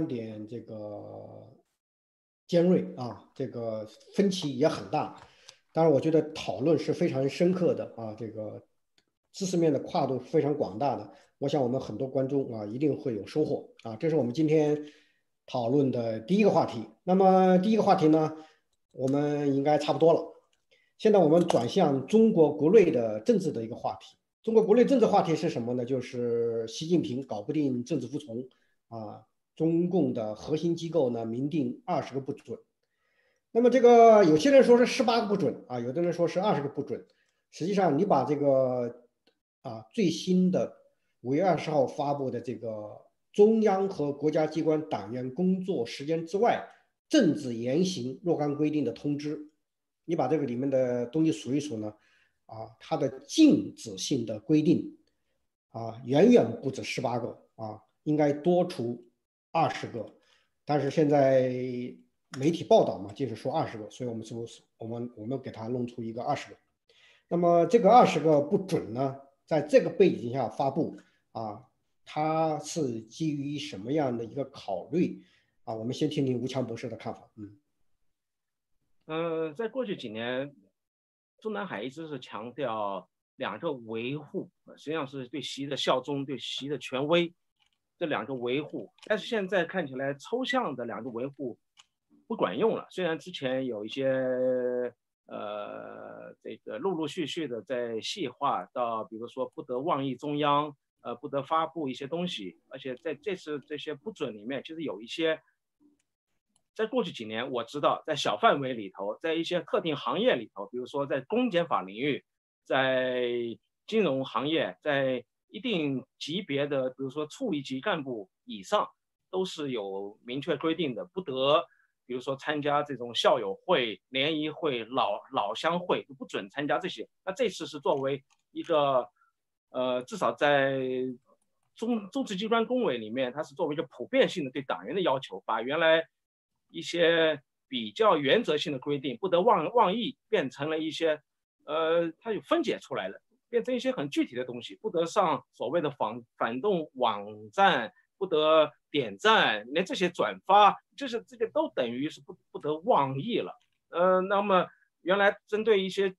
观点这个尖锐啊，这个分歧也很大。当然，我觉得讨论是非常深刻的啊，这个知识面的跨度非常广大的。我想我们很多观众啊一定会有收获啊。这是我们今天讨论的第一个话题。那么第一个话题呢，我们应该差不多了。现在我们转向中国国内的政治的一个话题。中国国内政治话题是什么呢？就是习近平搞不定政治服从啊，中共的核心机构呢明定二十个不准。那么这个有些人说是十八个不准啊，有的人说是二十个不准。实际上，你把这个啊最新的五月二十号发布的这个中央和国家机关党员工作时间之外政治言行若干规定的通知，你把这个里面的东西数一数呢，啊，它的禁止性的规定啊远远不止十八个啊，应该多出二十个。但是现在。媒体报道嘛，就是说二十个，所以我们是不是我们我们给他弄出一个二十个？那么这个二十个不准呢，在这个背景下发布啊，它是基于什么样的一个考虑啊？我们先听听吴强博士的看法。嗯，呃，在过去几年，中南海一直是强调两个维护，实际上是对习的效忠，对习的权威这两个维护，但是现在看起来抽象的两个维护。不管用了。虽然之前有一些呃，这个陆陆续续的在细化到，比如说不得妄议中央，呃，不得发布一些东西，而且在这次这些不准里面，其实有一些，在过去几年我知道，在小范围里头，在一些特定行业里头，比如说在公检法领域，在金融行业，在一定级别的，比如说处一级干部以上，都是有明确规定的，不得。比如说参加这种校友会、联谊会、老老乡会都不准参加这些。那这次是作为一个，呃，至少在中中职机关工委里面，它是作为一个普遍性的对党员的要求，把原来一些比较原则性的规定，不得妄妄议，变成了一些，呃，它有分解出来了，变成一些很具体的东西，不得上所谓的反反动网站。不得点赞，连这些转发，就是这个都等于是不不得妄议了。呃，那么原来针对一些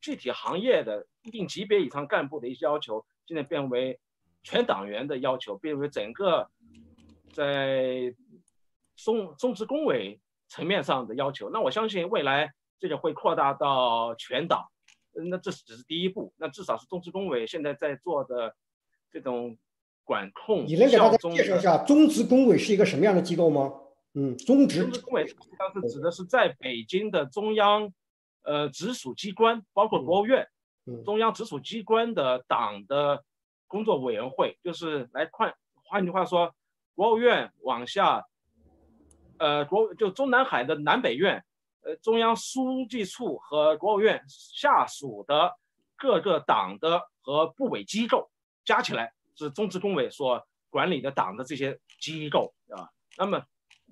具体行业的一定级别以上干部的一些要求，现在变为全党员的要求，变为整个在中中职工委层面上的要求。那我相信未来这个会扩大到全党。那这只是第一步，那至少是中执工委现在在做的这种。管控，你能给大家介绍一下中执工委是一个什么样的机构吗？嗯，中执工委实际上是指的是在北京的中央，呃，直属机关，包括国务院，中央直属机关的党的工作委员会，就是来换，换句话说，国务院往下，呃，国就中南海的南北院，呃，中央书记处和国务院下属的各个党的和部委机构加起来。是中执工委所管理的党的这些机构啊，那么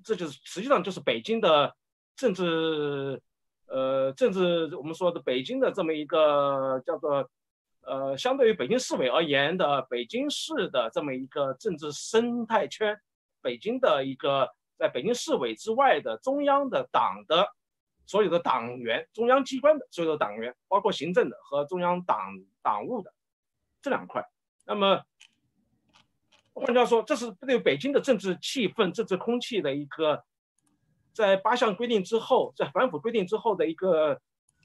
这就是实际上就是北京的政治，呃，政治我们说的北京的这么一个叫做，呃，相对于北京市委而言的北京市的这么一个政治生态圈，北京的一个在北京市委之外的中央的党的所有的党员，中央机关的所有的党员，包括行政的和中央党党务的这两块，那么。换句话说，这是对北京的政治气氛、政治空气的一个，在八项规定之后，在反腐规定之后的一个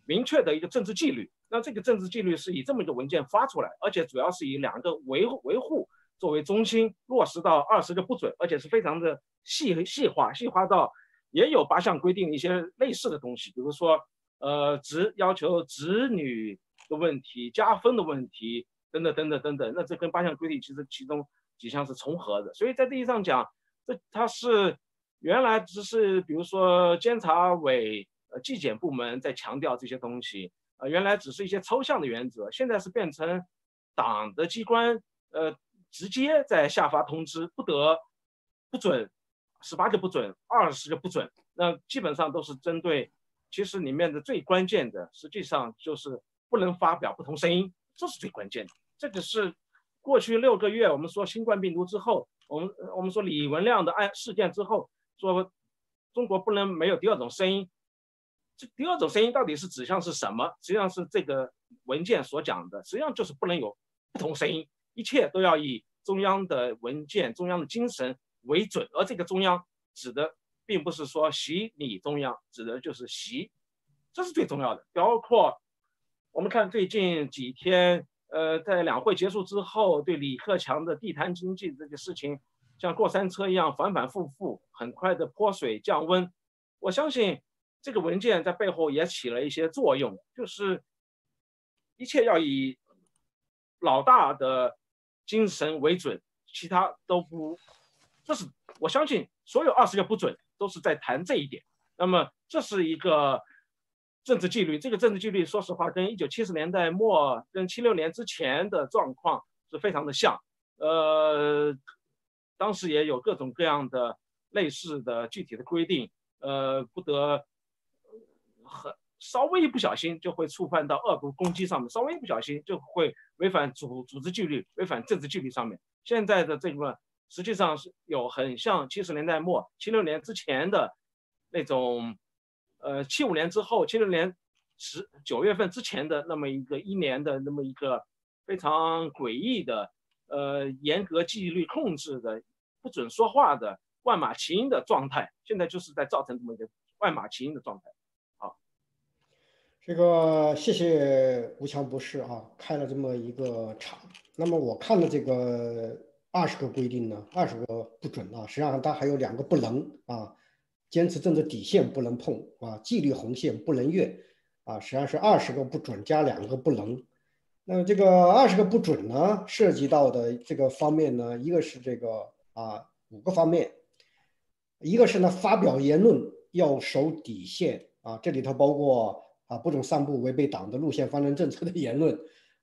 明确的一个政治纪律。那这个政治纪律是以这么一个文件发出来，而且主要是以两个维维护作为中心，落实到二十个不准，而且是非常的细细化，细化到也有八项规定一些类似的东西，比如说，呃，子要求子女的问题、加分的问题等等等等等等。那这跟八项规定其实其中。几项是重合的，所以在这意义上讲，这它是原来只是比如说监察委、呃纪检部门在强调这些东西，呃原来只是一些抽象的原则，现在是变成党的机关，呃直接在下发通知，不得不准，十八个不准，二十个不准，那基本上都是针对，其实里面的最关键的，实际上就是不能发表不同声音，这是最关键的，这个是。过去六个月，我们说新冠病毒之后，我们我们说李文亮的案事件之后，说中国不能没有第二种声音。这第二种声音到底是指向是什么？实际上是这个文件所讲的，实际上就是不能有不同声音，一切都要以中央的文件、中央的精神为准。而这个中央指的并不是说习李中央，指的就是习，这是最重要的。包括我们看最近几天，呃，在两会结束之后，对李克强的地摊经济这个事情，像过山车一样反反复复，很快的泼水降温。我相信。这个文件在背后也起了一些作用，就是一切要以老大的精神为准，其他都不。这是我相信所有二十个不准都是在谈这一点。那么这是一个政治纪律，这个政治纪律说实话跟一九七十年代末跟七六年之前的状况是非常的像。呃，当时也有各种各样的类似的具体的规定，呃，不得。很稍微一不小心就会触犯到恶毒攻击上面，稍微一不小心就会违反组组织纪律、违反政治纪律上面。现在的这个实际上是有很像七十年代末、七六年之前的那种，呃，七五年之后、七六年十九月份之前的那么一个一年的那么一个非常诡异的，呃，严格纪律控制的、不准说话的、万马齐喑的状态。现在就是在造成这么一个万马齐喑的状态。好这个谢谢吴强博士啊，开了这么一个场。那么我看的这个二十个规定呢，二十个不准啊，实际上它还有两个不能啊，坚持政治底线不能碰啊，纪律红线不能越啊，实际上是二十个不准加两个不能。那么这个二十个不准呢，涉及到的这个方面呢，一个是这个啊五个方面，一个是呢发表言论要守底线啊，这里头包括。啊，不准散布违背党的路线方针政策的言论，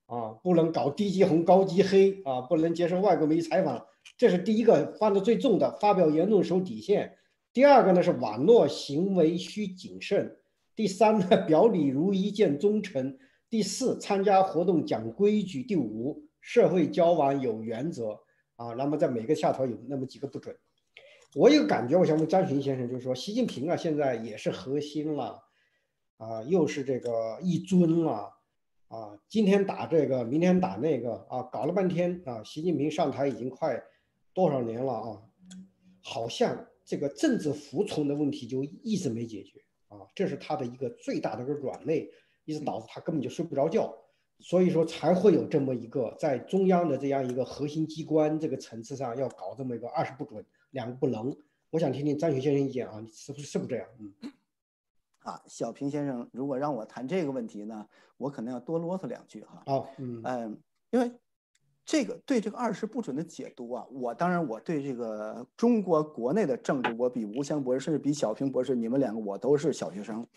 啊，不能搞低级红高级黑，啊，不能接受外国媒体采访，这是第一个犯的最重的，发表言论守底线。第二个呢是网络行为需谨慎。第三呢表里如一见忠诚。第四参加活动讲规矩。第五社会交往有原则。啊，那么在每个下头有那么几个不准。我有感觉，我想问张群先生，就是说习近平啊，现在也是核心了。啊，又是这个一尊了，啊，今天打这个，明天打那个，啊，搞了半天啊，习近平上台已经快多少年了啊，好像这个政治服从的问题就一直没解决啊，这是他的一个最大的一个软肋，一直导致他根本就睡不着觉，所以说才会有这么一个在中央的这样一个核心机关这个层次上要搞这么一个二十不准，两个不能，我想听听张雪先生意见啊，是不是是不是这样？嗯。啊，小平先生，如果让我谈这个问题呢，我可能要多啰嗦两句哈。哦，嗯，嗯，因为这个对这个二十不准的解读啊，我当然我对这个中国国内的政治，我比吴湘博士，甚至比小平博士，你们两个我都是小学生，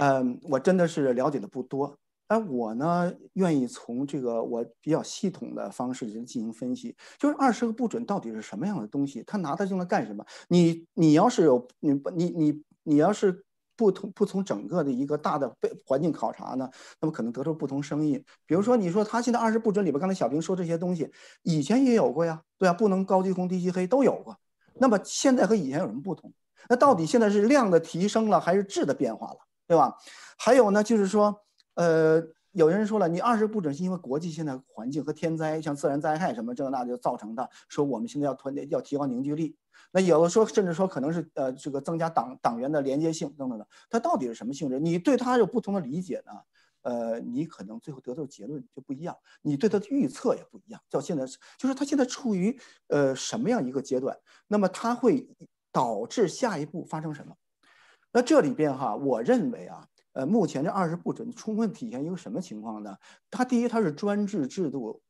嗯，我真的是了解的不多。哎，我呢愿意从这个我比较系统的方式进行分析，就是二十个不准到底是什么样的东西，他拿它用来干什么？你你要是有你你你你要是。不同不从整个的一个大的被环境考察呢，那么可能得出不同声音。比如说，你说他现在二十不准里边，刚才小平说这些东西，以前也有过呀，对啊，不能高级红低级黑都有过。那么现在和以前有什么不同？那到底现在是量的提升了，还是质的变化了，对吧？还有呢，就是说，呃，有人说了，你二十不准是因为国际现在环境和天灾，像自然灾害什么这那就造成的，说我们现在要团结，要提高凝聚力。那有的说，甚至说可能是呃，这个增加党党员的连接性等等的，它到底是什么性质？你对它有不同的理解呢？呃，你可能最后得出的结论就不一样，你对它的预测也不一样。叫现在就是它现在处于呃什么样一个阶段？那么它会导致下一步发生什么？那这里边哈，我认为啊，呃，目前这二十不准充分体现一个什么情况呢？它第一，它是专制制度。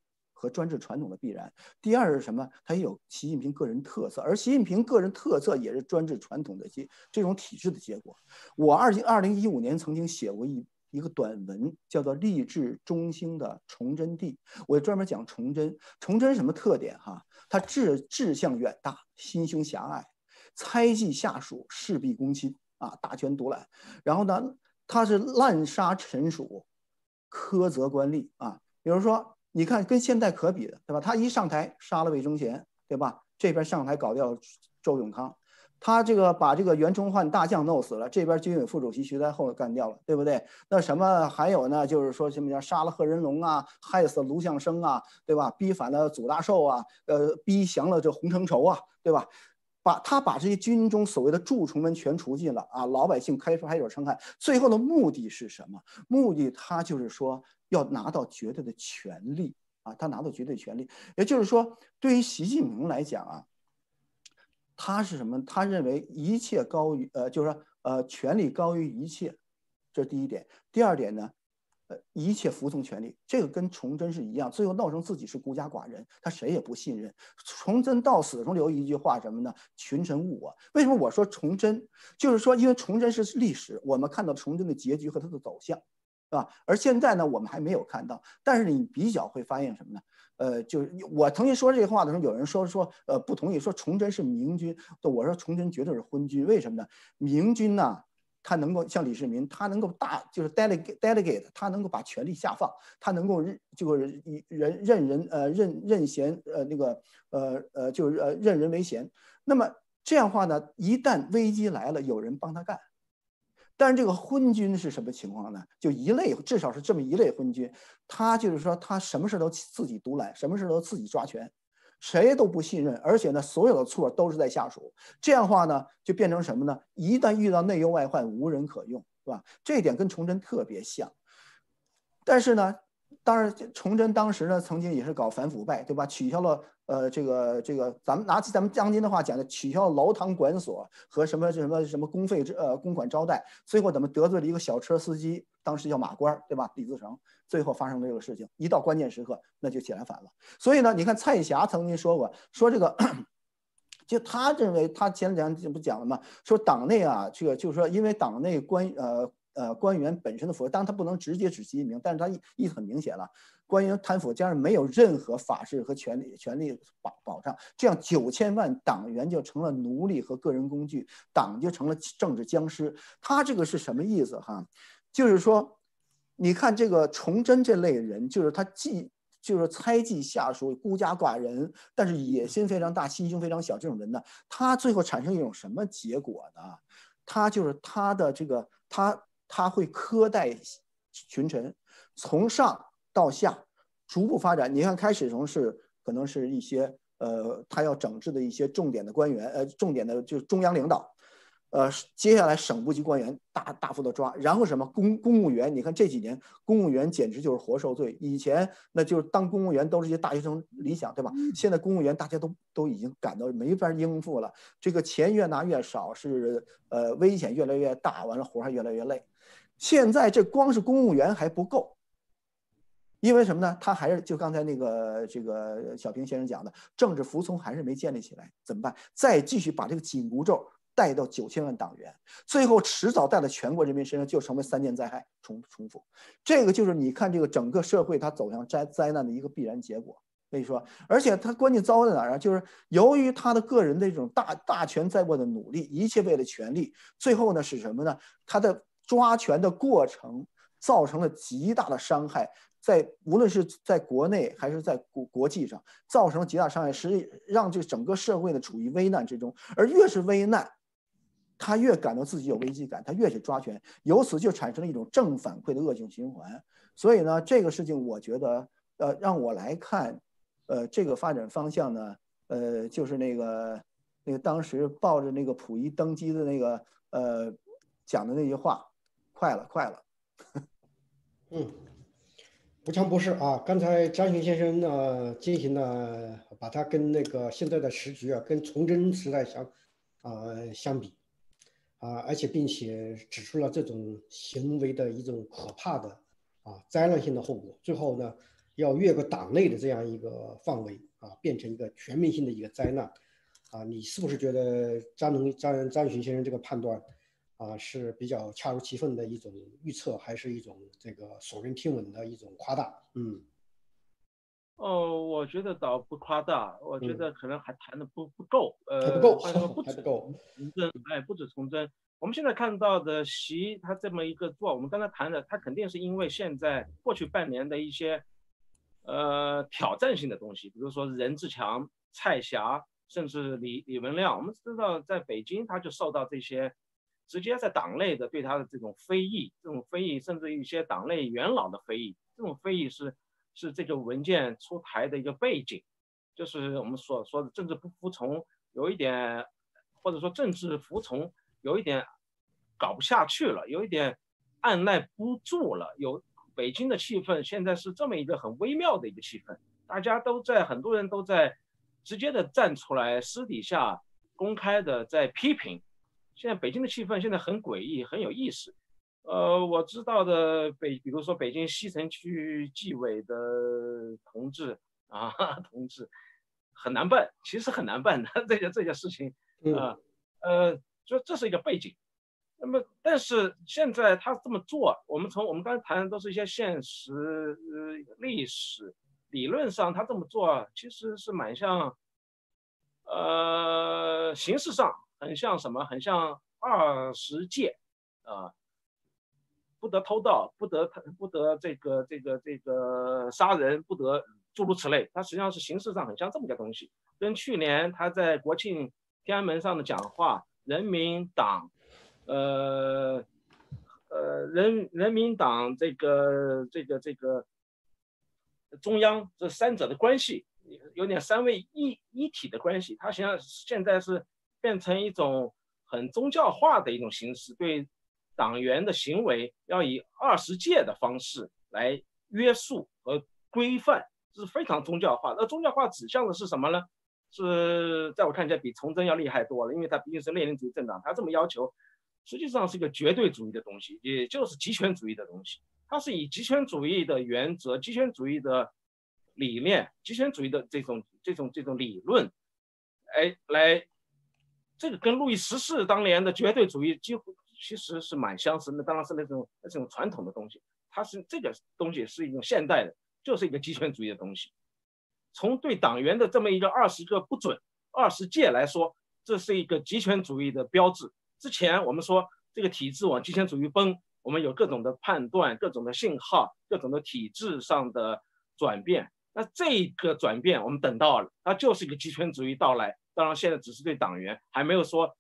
和专制传统的必然。第二是什么？它也有习近平个人特色，而习近平个人特色也是专制传统的这这种体制的结果。我二零二零一五年曾经写过一一个短文，叫做《励志中兴的崇祯帝》，我专门讲崇祯。崇祯什么特点？哈，他志志向远大，心胸狭隘，猜忌下属，事必躬亲啊，大权独揽。然后呢，他是滥杀臣属，苛责官吏啊，比如说。你看，跟现在可比的，对吧？他一上台杀了魏忠贤，对吧？这边上台搞掉周永康。他这个把这个袁崇焕大将弄死了，这边军委副主席徐才厚干掉了，对不对？那什么还有呢？就是说什么叫杀了贺人龙啊，害死卢象升啊，对吧？逼反了祖大寿啊，呃，逼降了这洪承畴啊，对吧？把他把这些军中所谓的蛀虫们全除尽了啊，老百姓开拍手称汗。最后的目的是什么？目的他就是说要拿到绝对的权利啊，他拿到绝对权利，也就是说，对于习近平来讲啊。他是什么？他认为一切高于呃，就是说呃，权力高于一切，这是第一点。第二点呢，呃，一切服从权力。这个跟崇祯是一样，最后闹成自己是孤家寡人，他谁也不信任。崇祯到死中留一句话什么呢？群臣误我。为什么我说崇祯？就是说，因为崇祯是历史，我们看到崇祯的结局和他的走向，是吧？而现在呢，我们还没有看到。但是你比较会发现什么呢？呃，就是我曾经说这话的时候，有人说说，呃，不同意，说崇祯是明君，我说崇祯绝对是昏君，为什么呢？明君呢，他能够像李世民，他能够大就是 delegate delegate，他能够把权力下放，他能够任就是人任人呃任任贤呃那个呃呃就是呃任人为贤，那么这样话呢，一旦危机来了，有人帮他干。但是这个昏君是什么情况呢？就一类，至少是这么一类昏君，他就是说他什么事都自己独揽，什么事都自己抓权，谁都不信任，而且呢，所有的错都是在下属。这样的话呢，就变成什么呢？一旦遇到内忧外患，无人可用，是吧？这一点跟崇祯特别像。但是呢，当然崇祯当时呢，曾经也是搞反腐败，对吧？取消了。呃，这个这个，咱们拿起咱们当今的话讲的，取消牢堂管所和什么什么什么公费呃公款招待，最后怎么得罪了一个小车司机，当时叫马官，对吧？李自成，最后发生了这个事情，一到关键时刻那就起来反了。所以呢，你看蔡霞曾经说过，说这个，就他认为他前两天不讲了吗？说党内啊，这个就是说，因为党内官呃呃官员本身的腐败，当然他不能直接指习近平，但是他意意思很明显了。关于贪腐，加上没有任何法治和权利权利保保障，这样九千万党员就成了奴隶和个人工具，党就成了政治僵尸。他这个是什么意思哈？就是说，你看这个崇祯这类人，就是他既就是猜忌下属、孤家寡人，但是野心非常大、心胸非常小这种人呢，他最后产生一种什么结果呢？他就是他的这个他他会苛待群臣，从上。到下，逐步发展。你看，开始从是可能是一些呃，他要整治的一些重点的官员，呃，重点的就中央领导，呃，接下来省部级官员大大幅的抓，然后什么公公务员，你看这几年公务员简直就是活受罪。以前那就是当公务员都是一些大学生理想，对吧？现在公务员大家都都已经感到没法应付了，这个钱越拿越少，是呃危险越来越大，完了活还越来越累。现在这光是公务员还不够。因为什么呢？他还是就刚才那个这个小平先生讲的，政治服从还是没建立起来，怎么办？再继续把这个紧箍咒带到九千万党员，最后迟早带到全国人民身上，就成为三件灾害重重复。这个就是你看这个整个社会它走向灾灾难的一个必然结果。所以说，而且他关键糟在哪儿啊？就是由于他的个人的这种大大权在握的努力，一切为了权力，最后呢是什么呢？他的抓权的过程造成了极大的伤害。在无论是在国内还是在国国际上，造成了极大伤害，实际让这整个社会呢处于危难之中。而越是危难，他越感到自己有危机感，他越去抓权，由此就产生了一种正反馈的恶性循环。所以呢，这个事情我觉得，呃，让我来看，呃，这个发展方向呢，呃，就是那个那个当时抱着那个溥仪登基的那个呃讲的那句话，快了，快了，嗯。吴强博士啊，刚才张巡先生呢进行了把他跟那个现在的时局啊，跟崇祯时代相啊相比啊，而且并且指出了这种行为的一种可怕的啊灾难性的后果。最后呢，要越过党内的这样一个范围啊，变成一个全面性的一个灾难啊，你是不是觉得张龙张张巡先生这个判断？啊，是比较恰如其分的一种预测，还是一种这个耸人听闻的一种夸大？嗯，哦，我觉得倒不夸大，我觉得可能还谈的不不够，呃，不够，还不止够。从真，哎，不止从真。我们现在看到的习他这么一个做，我们刚才谈的，他肯定是因为现在过去半年的一些呃挑战性的东西，比如说任志强、蔡霞甚至李李文亮，我们知道在北京他就受到这些直接在党内的对他的这种非议，这种非议甚至一些党内元老的非议，这种非议是是这个文件出台的一个背景，就是我们所说的政治不服从，有一点或者说政治服从有一点搞不下去了，有一点按耐不住了，有。北京的气氛现在是这么一个很微妙的一个气氛，大家都在，很多人都在直接的站出来，私底下公开的在批评。现在北京的气氛现在很诡异，很有意思。呃，我知道的北，比如说北京西城区纪委的同志啊，同志很难办，其实很难办的 这些这些事情啊，呃，就这是一个背景。那么，但是现在他这么做，我们从我们刚才谈的都是一些现实、呃历史理论上，他这么做其实是蛮像，呃，形式上很像什么？很像二十戒，啊，不得偷盗，不得不得这个这个这个杀人，不得诸如此类。他实际上是形式上很像这么个东西，跟去年他在国庆天安门上的讲话，人民党。呃，呃，人人民党这个这个这个中央这三者的关系有点三位一一体的关系，它实际上现在是变成一种很宗教化的一种形式，对党员的行为要以二十届的方式来约束和规范，这是非常宗教化。那宗教化指向的是什么呢？是在我看起来比崇祯要厉害多了，因为他毕竟是列宁主义政党，他这么要求。实际上是一个绝对主义的东西，也就是极权主义的东西。它是以极权主义的原则、极权主义的理念、极权主义的这种、这种、这种理论，哎，来，这个跟路易十四当年的绝对主义几乎其实是蛮相似。那当然是那种那种传统的东西，它是这个东西是一种现代的，就是一个极权主义的东西。从对党员的这么一个二十个不准、二十戒来说，这是一个极权主义的标志。之前我们说这个体制往极权主义崩，我们有各种的判断、各种的信号、各种的体制上的转变。那这个转变我们等到了，它就是一个极权主义到来。当然现在只是对党员，还没有说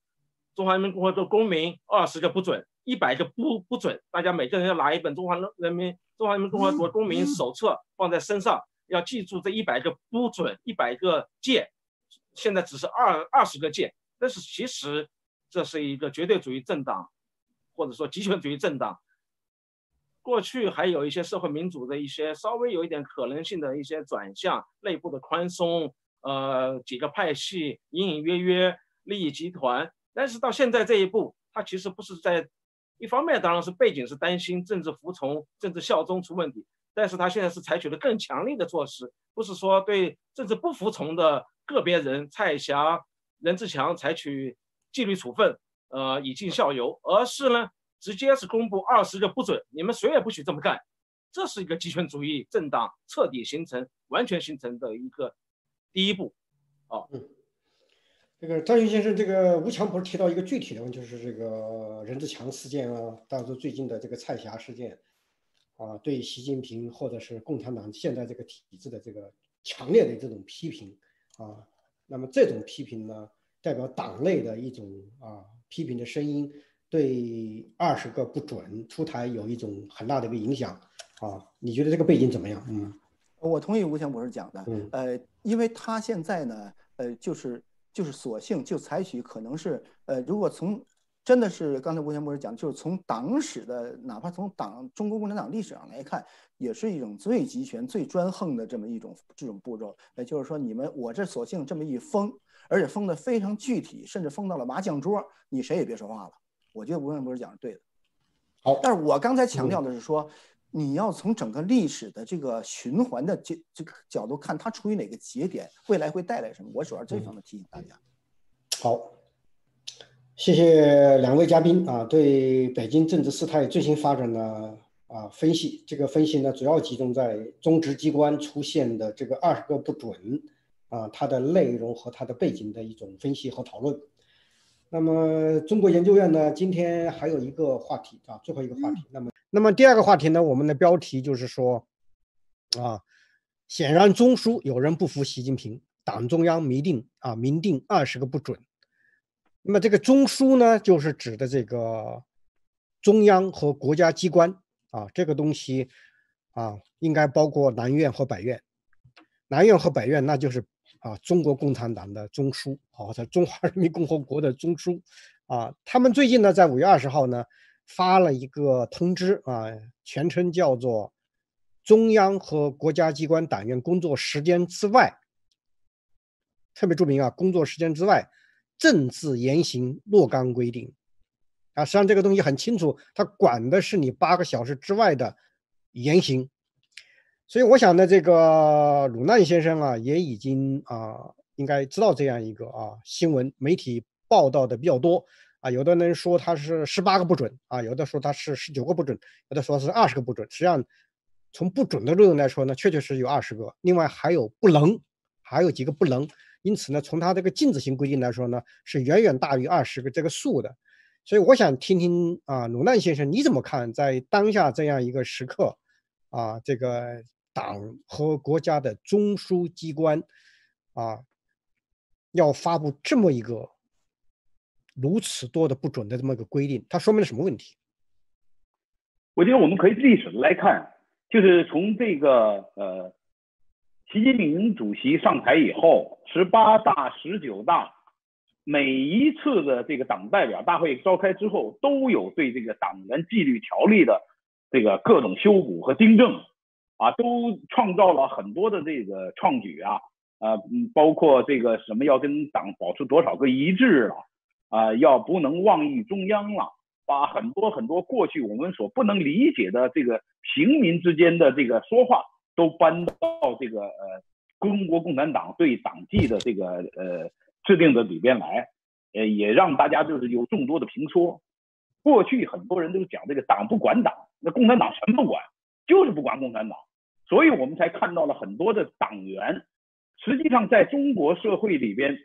中华人民共和国公民二十个不准、一百个不不准。大家每个人要拿一本中华人民中华人民共和国公民手册放在身上，要记住这一百个不准、一百个戒。现在只是二二十个戒，但是其实。这是一个绝对主义政党，或者说极权主义政党。过去还有一些社会民主的一些稍微有一点可能性的一些转向，内部的宽松，呃，几个派系隐隐约约利益集团。但是到现在这一步，他其实不是在一方面，当然是背景是担心政治服从、政治效忠出问题，但是他现在是采取了更强力的措施，不是说对政治不服从的个别人，蔡霞、任志强采取。纪律处分，呃，以儆效尤，而是呢，直接是公布二十个不准，你们谁也不许这么干，这是一个极权主义政党彻底形成、完全形成的一个第一步。哦，嗯，这个张云先生，这个吴强博士提到一个具体的问题，就是这个任志强事件啊，当然最近的这个蔡霞事件啊，对习近平或者是共产党现在这个体制的这个强烈的这种批评啊，那么这种批评呢？代表党内的一种啊批评的声音，对二十个不准出台有一种很大的一个影响啊。你觉得这个背景怎么样？嗯，我同意吴强博士讲的。嗯，呃，因为他现在呢，呃，就是就是索性就采取可能是呃，如果从真的是刚才吴先博士讲，就是从党史的，哪怕从党中国共产党历史上来看，也是一种最集权、最专横的这么一种这种步骤。也就是说，你们我这索性这么一封。而且封的非常具体，甚至封到了麻将桌，你谁也别说话了。我觉得吴先博士讲是对的。好，但是我刚才强调的是说，你要从整个历史的这个循环的这这个角度看，它处于哪个节点，未来会带来什么。我主要这方面提醒大家。好，谢谢两位嘉宾啊，对北京政治事态最新发展的啊分析。这个分析呢，主要集中在中直机关出现的这个二十个不准。啊，它的内容和它的背景的一种分析和讨论。那么，中国研究院呢，今天还有一个话题啊，最后一个话题。那么，那么第二个话题呢，我们的标题就是说，啊，显然中枢有人不服习近平，党中央明定啊，明定二十个不准。那么这个中枢呢，就是指的这个中央和国家机关啊，这个东西啊，应该包括南院和北院。南院和北院，那就是啊，中国共产党的中枢，啊，在中华人民共和国的中枢啊。他们最近呢，在五月二十号呢，发了一个通知啊，全称叫做。中央和国家机关党员工作时间之外，特别注明啊，工作时间之外，政治言行若干规定啊，实际上这个东西很清楚，它管的是你八个小时之外的言行。所以我想呢，这个鲁难先生啊，也已经啊，应该知道这样一个啊新闻，媒体报道的比较多啊，有的人说他是十八个不准啊，有的说他是十九个不准，有的说是二十个不准，实际上。从不准的内容来说呢，确确实实有二十个，另外还有不能，还有几个不能。因此呢，从它这个禁止性规定来说呢，是远远大于二十个这个数的。所以我想听听啊，鲁难先生你怎么看，在当下这样一个时刻，啊，这个党和国家的中枢机关啊，要发布这么一个如此多的不准的这么一个规定，它说明了什么问题？我觉得我们可以历史来看。就是从这个呃，习近平主席上台以后，十八大、十九大，每一次的这个党代表大会召开之后，都有对这个党员纪律条例的这个各种修补和订正，啊，都创造了很多的这个创举啊，呃，包括这个什么要跟党保持多少个一致，啊，啊要不能妄议中央了。把很多很多过去我们所不能理解的这个平民之间的这个说话，都搬到这个呃中国共产党对党纪的这个呃制定的里边来，呃也让大家就是有众多的评说。过去很多人都讲这个党不管党，那共产党什么不管，就是不管共产党，所以我们才看到了很多的党员，实际上在中国社会里边，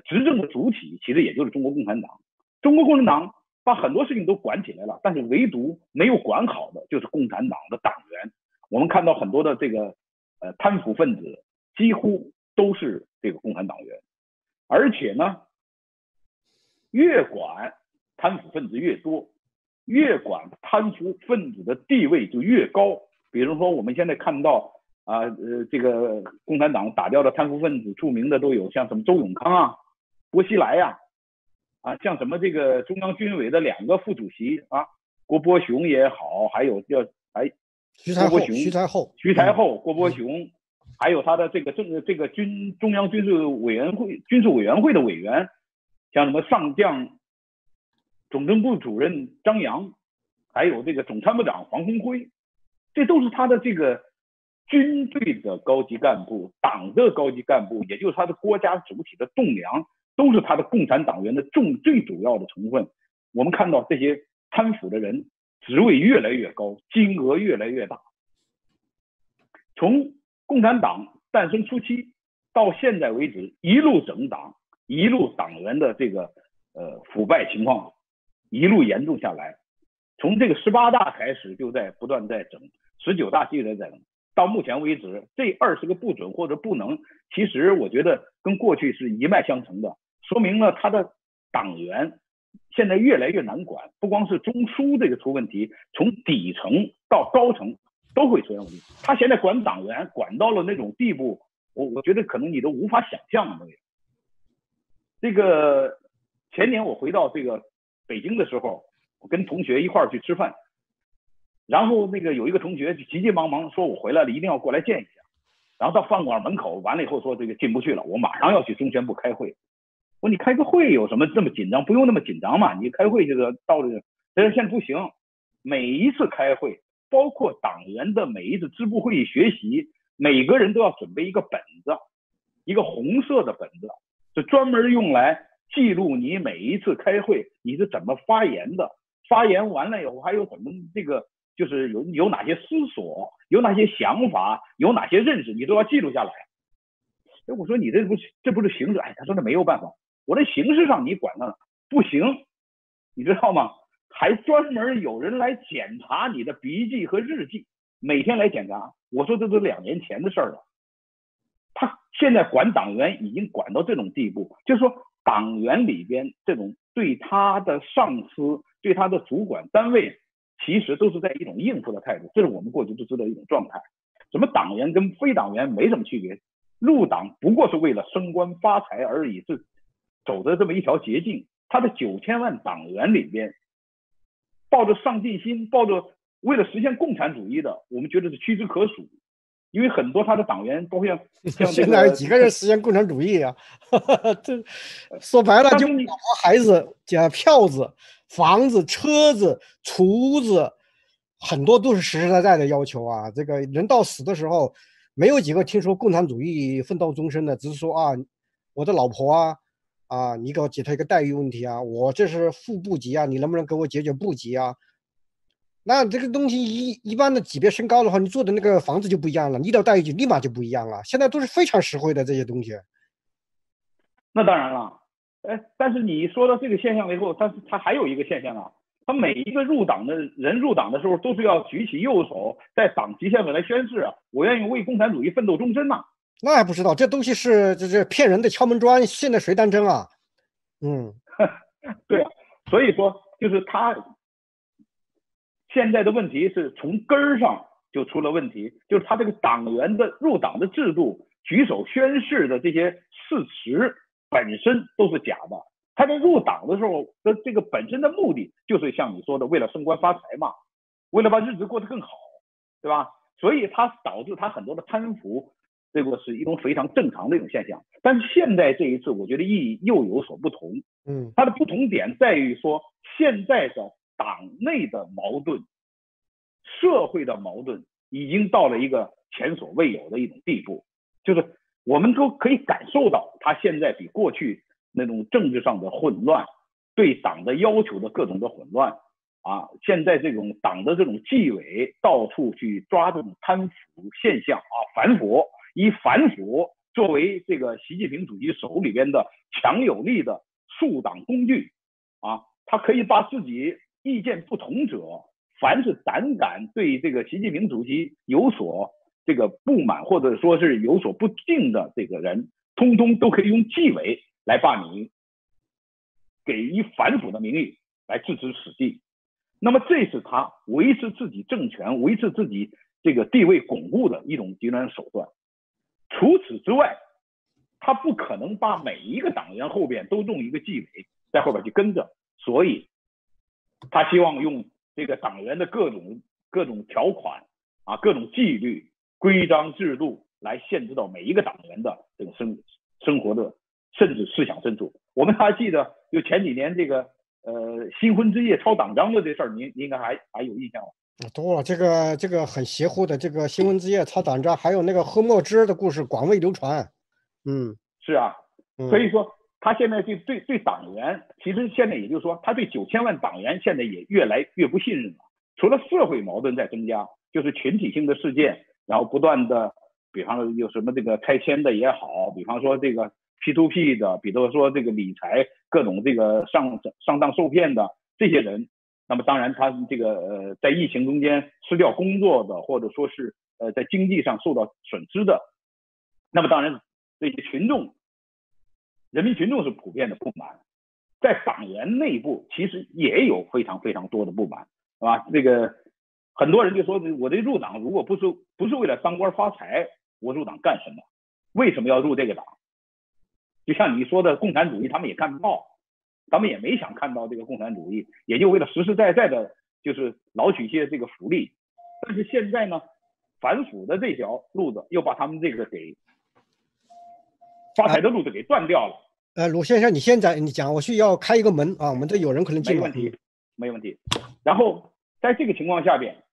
执政的主体其实也就是中国共产党，中国共产党。把很多事情都管起来了，但是唯独没有管好的就是共产党的党员。我们看到很多的这个呃贪腐分子，几乎都是这个共产党员，而且呢，越管贪腐分子越多，越管贪腐分子的地位就越高。比如说我们现在看到啊呃这个共产党打掉的贪腐分子，著名的都有像什么周永康啊、薄熙来呀。啊，像什么这个中央军委的两个副主席啊，郭伯雄也好，还有叫哎，徐才厚，徐才厚，徐才厚，郭伯雄，还有他的这个政这个军中央军事委员会军事委员会的委员，像什么上将总政部主任张扬，还有这个总参谋长黄鸿辉，这都是他的这个军队的高级干部，党的高级干部，也就是他的国家主体的栋梁。都是他的共产党员的重最主要的成分。我们看到这些贪腐的人职位越来越高，金额越来越大。从共产党诞生初期到现在为止，一路整党，一路党员的这个呃腐败情况一路严重下来。从这个十八大开始就在不断在整，十九大继续在整。到目前为止，这二十个不准或者不能，其实我觉得跟过去是一脉相承的。说明了他的党员现在越来越难管，不光是中枢这个出问题，从底层到高层都会出现问题。他现在管党员管到了那种地步，我我觉得可能你都无法想象的。这个前年我回到这个北京的时候，我跟同学一块儿去吃饭，然后那个有一个同学急急忙忙说：“我回来了，一定要过来见一下。”然后到饭馆门口完了以后说：“这个进不去了，我马上要去中宣部开会。”我说你开个会有什么这么紧张？不用那么紧张嘛，你开会就是到了。但是现在不行，每一次开会，包括党员的每一次支部会议学习，每个人都要准备一个本子，一个红色的本子，是专门用来记录你每一次开会你是怎么发言的，发言完了以后还有怎么这个就是有有哪些思索，有哪些想法，有哪些认识，你都要记录下来。哎，我说你这不是这不是行者？哎，他说那没有办法。我这形式上你管他不行，你知道吗？还专门有人来检查你的笔记和日记，每天来检查。我说这都两年前的事儿了，他现在管党员已经管到这种地步，就是说党员里边这种对他的上司、对他的主管单位，其实都是在一种应付的态度，这是我们过去都知道一种状态。什么党员跟非党员没什么区别，入党不过是为了升官发财而已，是走的这么一条捷径。他的九千万党员里边，抱着上进心、抱着为了实现共产主义的，我们觉得是屈指可数。因为很多他的党员都像 像现在几个人实现共产主义啊？这说白了就老婆孩子、加票子、房子、车子、厨子，很多都是实实在在的要求啊。这个人到死的时候，没有几个听说共产主义奋斗终身的，只是说啊，我的老婆啊。啊，你给我解决一个待遇问题啊！我这是副部级啊，你能不能给我解决部级啊？那这个东西一一般的级别升高的话，你做的那个房子就不一样了，你的待遇就立马就不一样了。现在都是非常实惠的这些东西。那当然了，哎，但是你说到这个现象了以后，他他还有一个现象啊，他每一个入党的人入党的时候都是要举起右手，在党旗下面来宣誓，我愿意为共产主义奋斗终身呐。那还不知道，这东西是这这骗人的敲门砖，现在谁当真啊？嗯，对，所以说就是他现在的问题是从根儿上就出了问题，就是他这个党员的入党的制度、举手宣誓的这些事实本身都是假的。他在入党的时候的这个本身的目的，就是像你说的，为了升官发财嘛，为了把日子过得更好，对吧？所以他导致他很多的贪腐。这个是一种非常正常的一种现象，但是现在这一次，我觉得意义又有所不同。嗯，它的不同点在于说，现在的党内的矛盾、社会的矛盾已经到了一个前所未有的一种地步，就是我们都可以感受到，它现在比过去那种政治上的混乱、对党的要求的各种的混乱啊，现在这种党的这种纪委到处去抓这种贪腐现象啊，反腐。以反腐作为这个习近平主席手里边的强有力的树党工具，啊，他可以把自己意见不同者，凡是胆敢对这个习近平主席有所这个不满或者说是有所不敬的这个人，通通都可以用纪委来罢免，给以反腐的名义来置之死地。那么这是他维持自己政权、维持自己这个地位巩固的一种极端手段。除此之外，他不可能把每一个党员后边都弄一个纪委在后边去跟着，所以，他希望用这个党员的各种各种条款啊、各种纪律、规章制度来限制到每一个党员的这个生生活的甚至思想深处。我们还记得，就前几年这个呃新婚之夜抄党章的这事儿，您您应该还还有印象吧？多了，这个这个很邪乎的，这个新婚之夜抄党章，还有那个喝墨汁的故事广为流传。嗯，是啊，所以说他现在对对对党员，其实现在也就是说，他对九千万党员现在也越来越不信任了。除了社会矛盾在增加，就是群体性的事件，然后不断的，比方说有什么这个拆迁的也好，比方说这个 P to P 的，比如说这个理财各种这个上上当受骗的这些人。那么当然，他这个呃，在疫情中间失掉工作的，或者说是呃，在经济上受到损失的，那么当然这些群众，人民群众是普遍的不满，在党员内部其实也有非常非常多的不满，是吧？这个很多人就说，我这入党如果不是不是为了当官发财，我入党干什么？为什么要入这个党？就像你说的共产主义，他们也看不到。他们也没想看到这个共产主义，也就为了实实在在的，就是捞取一些这个福利。但是现在呢，反腐的这条路子又把他们这个给发财的路子给断掉了。呃，鲁先生，你现在你讲，我需要开一个门啊，我们这有人可能进。没问题，没问题。然后在这个情况下边，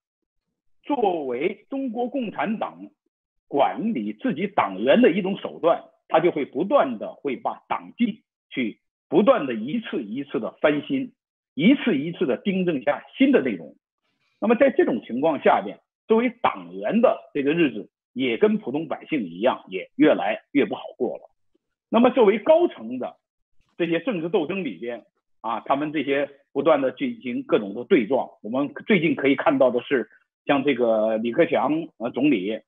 作为中国共产党管理自己党员的一种手段，他就会不断的会把党纪去。不断的一次一次的翻新，一次一次的订正下新的内容。那么在这种情况下边，作为党员的这个日子也跟普通百姓一样，也越来越不好过了。那么作为高层的这些政治斗争里边啊，他们这些不断的进行各种的对撞。我们最近可以看到的是，像这个李克强呃总理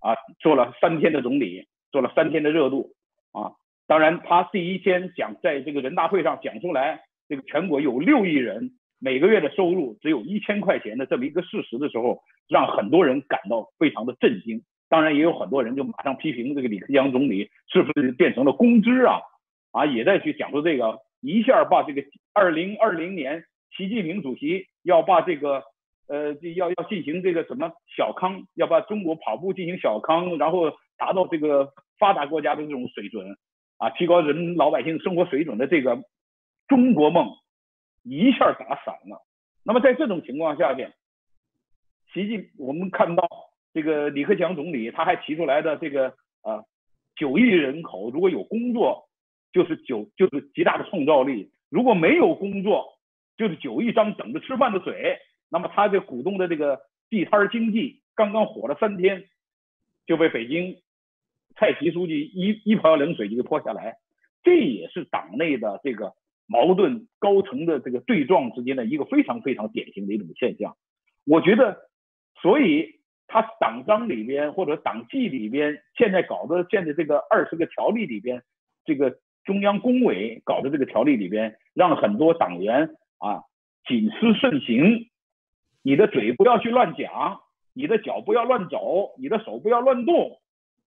啊，做了三天的总理。做了三天的热度啊。当然，他第一天讲在这个人大会上讲出来，这个全国有六亿人每个月的收入只有一千块钱的这么一个事实的时候，让很多人感到非常的震惊。当然，也有很多人就马上批评这个李克强总理是不是变成了公知啊？啊，也在去讲述这个，一下把这个二零二零年习近平主席要把这个呃要要进行这个什么小康，要把中国跑步进行小康，然后达到这个发达国家的这种水准。啊，提高人老百姓生活水准的这个中国梦一下打散了。那么在这种情况下边，习近我们看到这个李克强总理他还提出来的这个啊九亿人口如果有工作就是九就是极大的创造力，如果没有工作就是九亿张等着吃饭的嘴。那么他这鼓动的这个地摊经济刚刚火了三天，就被北京。蔡奇书记一一盆冷水就给泼下来，这也是党内的这个矛盾高层的这个对撞之间的一个非常非常典型的一种现象。我觉得，所以他党章里边或者党纪里边现在搞的现在这个二十个条例里边，这个中央工委搞的这个条例里边，让很多党员啊谨思慎行，你的嘴不要去乱讲，你的脚不要乱走，你的手不要乱动。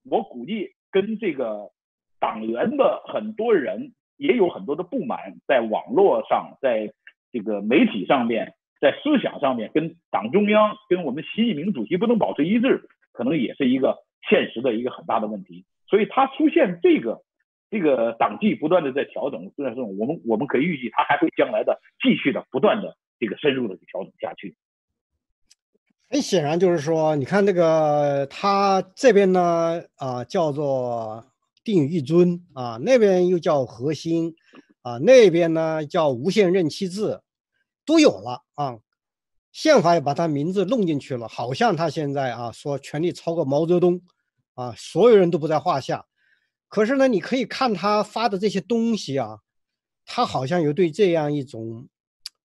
我估计跟这个党员的很多人也有很多的不满，在网络上，在这个媒体上面，在思想上面，跟党中央、跟我们习近平主席不能保持一致，可能也是一个现实的一个很大的问题。所以他出现这个这个党纪不断的在调整，虽然说我们我们可以预计他还会将来的继续的不断的这个深入的去调整下去。很显然就是说，你看那个他这边呢，啊叫做定一尊啊，那边又叫核心啊，那边呢叫无限任期制，都有了啊。宪法也把他名字弄进去了，好像他现在啊说权力超过毛泽东啊，所有人都不在话下。可是呢，你可以看他发的这些东西啊，他好像有对这样一种。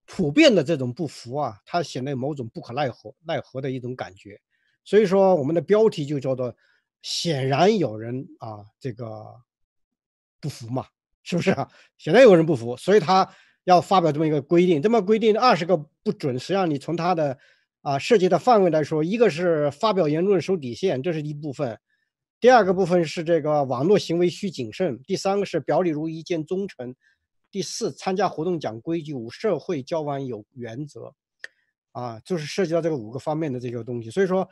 普遍的这种不服啊，它显得某种不可奈何奈何的一种感觉，所以说我们的标题就叫做“显然有人啊这个不服嘛，是不是啊？显然有人不服，所以他要发表这么一个规定，这么规定二十个不准，实际上你从他的啊涉及的范围来说，一个是发表言论守底线，这是一部分；第二个部分是这个网络行为需谨慎；第三个是表里如一见忠诚。第四，参加活动讲规矩；五，社会交往有原则，啊，就是涉及到这个五个方面的这个东西。所以说，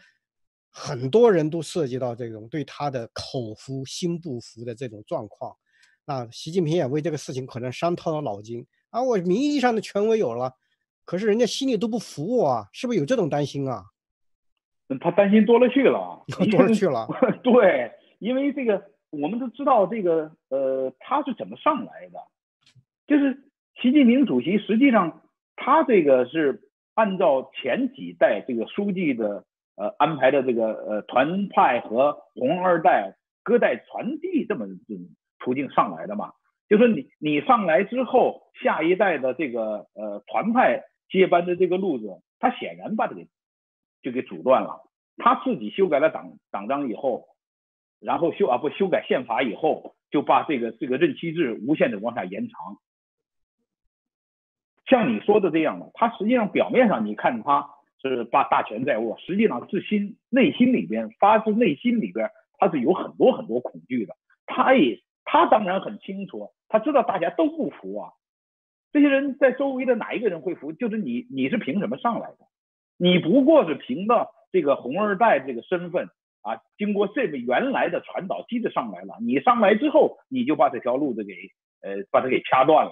很多人都涉及到这种对他的口服心不服的这种状况。那习近平也为这个事情可能伤透了脑筋啊！我名义上的权威有了，可是人家心里都不服我啊，是不是有这种担心啊？他担心多了去了，多了去了。对，因为这个我们都知道，这个呃，他是怎么上来的。就是习近平主席，实际上他这个是按照前几代这个书记的呃安排的这个呃团派和红二代隔代传递这么这种途径上来的嘛。就说你你上来之后，下一代的这个呃团派接班的这个路子，他显然把这个就给阻断了。他自己修改了党党章以后，然后修啊不修改宪法以后，就把这个这个任期制无限的往下延长。像你说的这样的，他实际上表面上你看他是把大权在握，实际上自心内心里边发自内心里边，他是有很多很多恐惧的。他也他当然很清楚，他知道大家都不服啊。这些人在周围的哪一个人会服？就是你，你是凭什么上来的？你不过是凭着这个红二代这个身份啊，经过这个原来的传导机制上来了。你上来之后，你就把这条路子给呃把它给掐断了。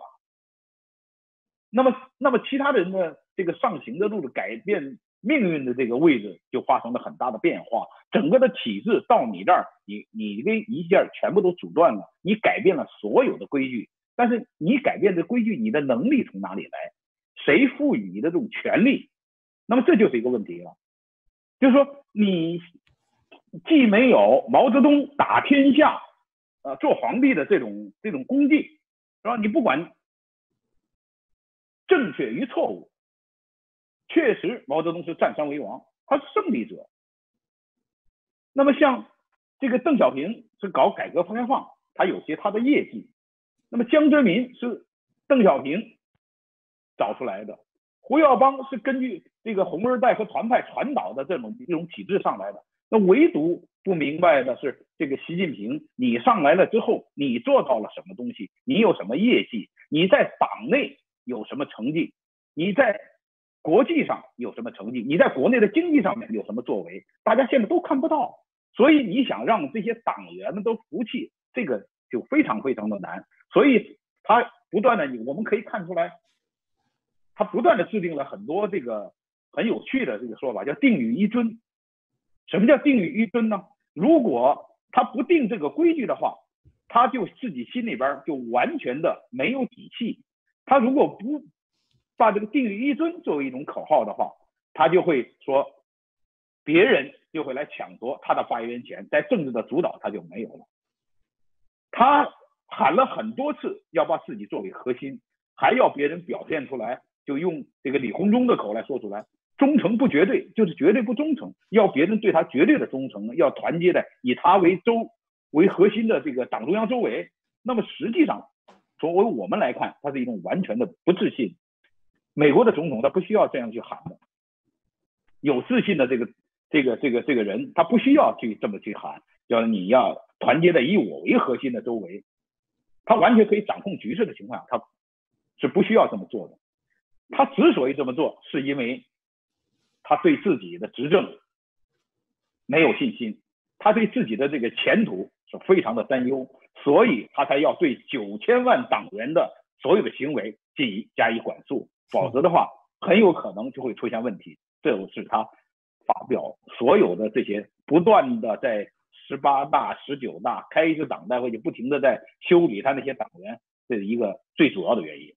那么，那么其他的人的这个上行的路的改变命运的这个位置就发生了很大的变化，整个的体制到你这儿，你你的一下全部都阻断了，你改变了所有的规矩，但是你改变的规矩，你的能力从哪里来？谁赋予你的这种权利？那么这就是一个问题了，就是说你既没有毛泽东打天下，呃，做皇帝的这种这种功绩，是吧？你不管。正确与错误，确实毛泽东是占山为王，他是胜利者。那么像这个邓小平是搞改革开放，他有些他的业绩。那么江泽民是邓小平找出来的，胡耀邦是根据这个红二代和团派传导的这种一种体制上来的。那唯独不明白的是，这个习近平，你上来了之后，你做到了什么东西？你有什么业绩？你在党内有什么成绩？你在国际上有什么成绩？你在国内的经济上面有什么作为？大家现在都看不到。所以你想让这些党员们都服气，这个就非常非常的难。所以他不断的，我们可以看出来，他不断的制定了很多这个很有趣的这个说法，叫定语一尊。什么叫定语一尊呢？如果他不定这个规矩的话，他就自己心里边就完全的没有底气。他如果不把这个定语一尊作为一种口号的话，他就会说别人。就会来抢夺他的发言权，在政治的主导他就没有了。他喊了很多次要把自己作为核心，还要别人表现出来，就用这个李鸿忠的口来说出来，忠诚不绝对，就是绝对不忠诚，要别人对他绝对的忠诚，要团结的以他为周为核心的这个党中央周围。那么实际上，作为我们来看，他是一种完全的不自信。美国的总统他不需要这样去喊的，有自信的这个。这个这个这个人，他不需要去这么去喊，叫你要团结在以我为核心的周围，他完全可以掌控局势的情况下，他是不需要这么做的。他之所以这么做，是因为他对自己的执政没有信心，他对自己的这个前途是非常的担忧，所以他才要对九千万党员的所有的行为进行加以管束，否则的话，很有可能就会出现问题。这就是他。发表所有的这些，不断的在十八大、十九大开一次党代会，就不停的在修理他那些党员，这是一个最主要的原因。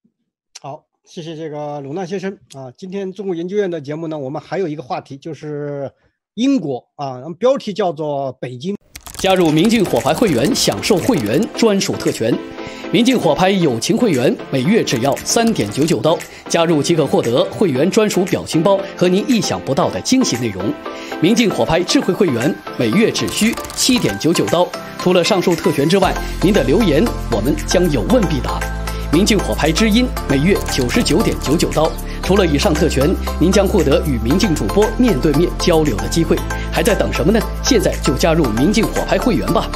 好，谢谢这个鲁纳先生啊。今天中国研究院的节目呢，我们还有一个话题就是英国啊，标题叫做北京。加入明镜火牌会员，享受会员专属特权。明镜火拍友情会员每月只要三点九九刀，加入即可获得会员专属表情包和您意想不到的惊喜内容。明镜火拍智慧会员每月只需七点九九刀，除了上述特权之外，您的留言我们将有问必答。明镜火拍知音每月九十九点九九刀，除了以上特权，您将获得与明镜主播面对面交流的机会。还在等什么呢？现在就加入明镜火拍会员吧。